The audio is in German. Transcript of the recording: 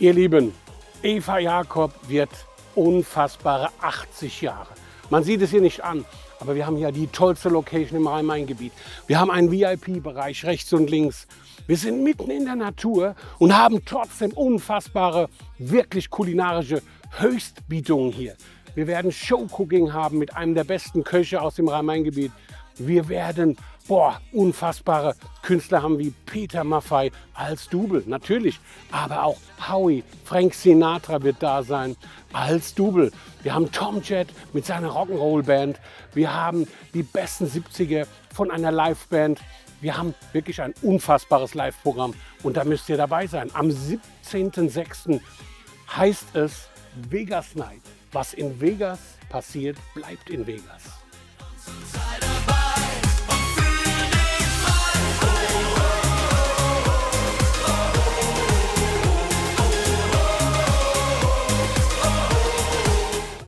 Ihr Lieben, Eva Jakob wird unfassbare 80 Jahre. Man sieht es hier nicht an, aber wir haben hier die tollste Location im Rhein-Main-Gebiet. Wir haben einen VIP-Bereich rechts und links. Wir sind mitten in der Natur und haben trotzdem unfassbare, wirklich kulinarische Höchstbietungen hier. Wir werden Showcooking haben mit einem der besten Köche aus dem Rhein-Main-Gebiet. Wir werden boah, unfassbare Künstler haben wie Peter Maffay als Double, natürlich. Aber auch Howie, Frank Sinatra wird da sein als Double. Wir haben Tom Jett mit seiner Rock'n'Roll-Band. Wir haben die besten 70er von einer Liveband. Wir haben wirklich ein unfassbares Live-Programm und da müsst ihr dabei sein. Am 17.06. heißt es Vegas Night. Was in Vegas passiert, bleibt in Vegas.